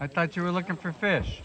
I thought you were looking for fish.